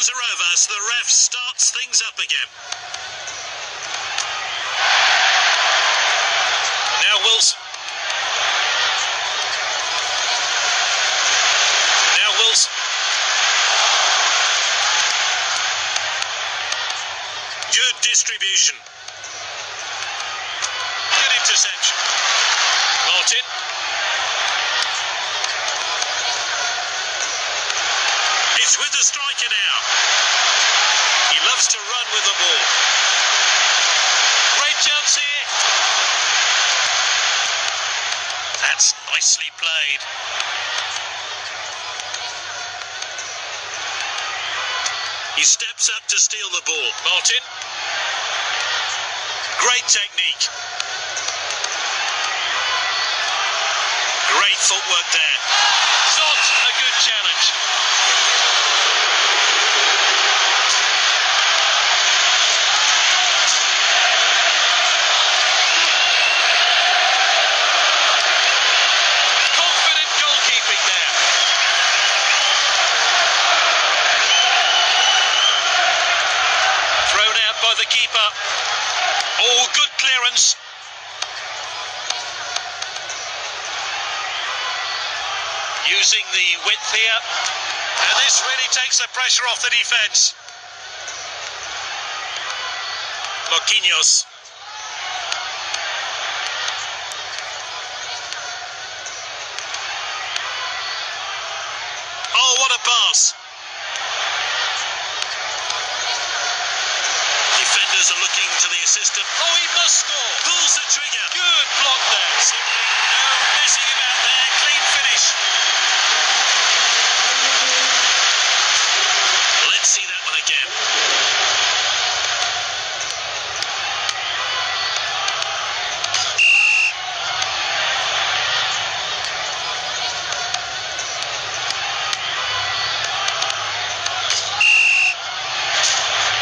celebrations are over, so the ref starts things up again. Now Wilson. Now Wilson. Good distribution. Good interception. Martin. With the striker now. He loves to run with the ball. Great chance here. That's nicely played. He steps up to steal the ball. Martin. Great technique. Great footwork there. Not a good challenge. Confident goalkeeping there. Thrown out by the keeper. Oh, good clearance. Using the width here. And this really takes the pressure off the defence. Marquinhos. Oh, what a pass. Defenders are looking to the assistant. Oh, he must score. Pulls the trigger. Good block there. Simply no messing about there. Clean finish. Let's see that one again.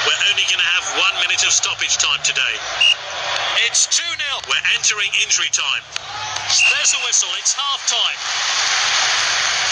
We're only going to have one minute of stoppage time today. It's 2 0. We're entering injury time. There's the whistle. It's half time.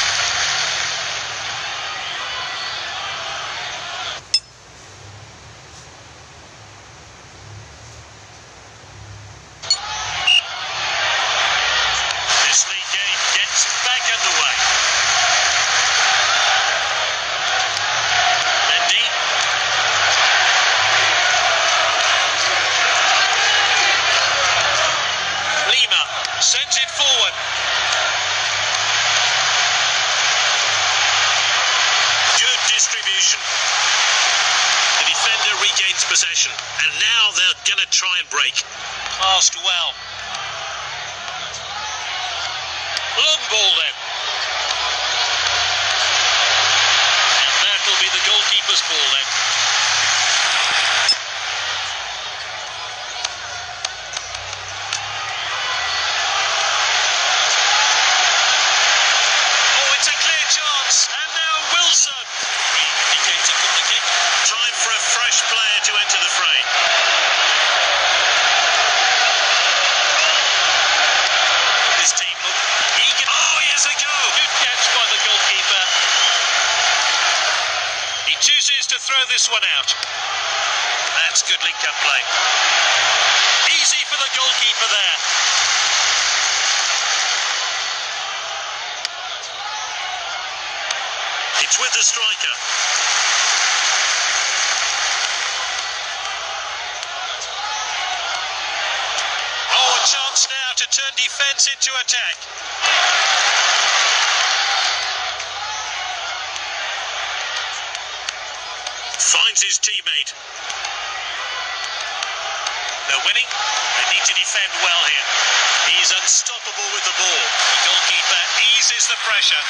The defender regains possession, and now they're going to try and break. Passed well. Long ball then. And that'll be the goalkeeper's ball then. Oh, it's a clear chance. And now Wilson. Indicating from the kick. Time for a fresh player to enter the fray. This team look eager. Oh, yes, a go. Good catch by the goalkeeper. He chooses to throw this one out. That's good link-up play. Easy for the goalkeeper there. It's with the striker. Oh, a chance now to turn defence into attack. His teammate. They're winning. They need to defend well here. He's unstoppable with the ball. The goalkeeper eases the pressure.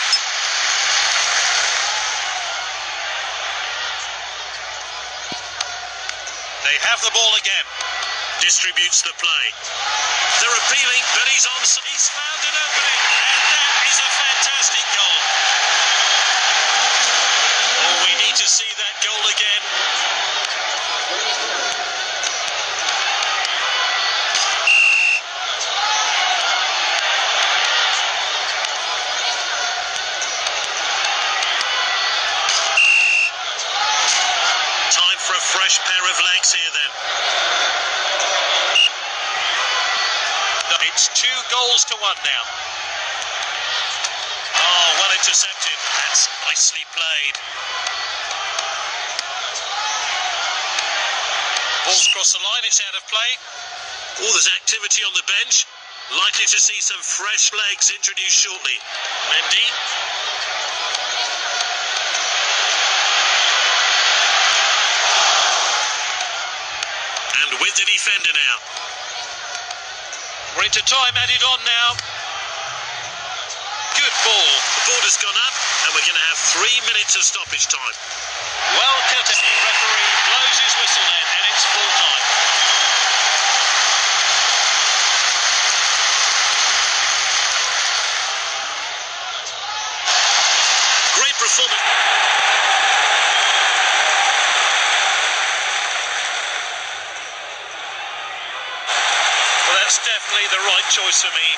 They have the ball again. Distributes the play. They're appealing, but he's on. He's found an opening, and that is a fantastic goal. Oh, we need to see that goal again. fresh pair of legs here then. It's two goals to one now. Oh, well intercepted. That's nicely played. Ball's across the line, it's out of play. Oh, there's activity on the bench. Likely to see some fresh legs introduced shortly. Mendy. And with the defender now. We're into time added on now. Good ball. The board has gone up, and we're going to have three minutes of stoppage time. Well cut. The referee blows his whistle then, and it's full time. Great performance. Well, that's definitely the right choice for me.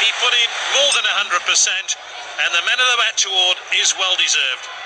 He put in more than 100%, and the Man of the Match award is well deserved.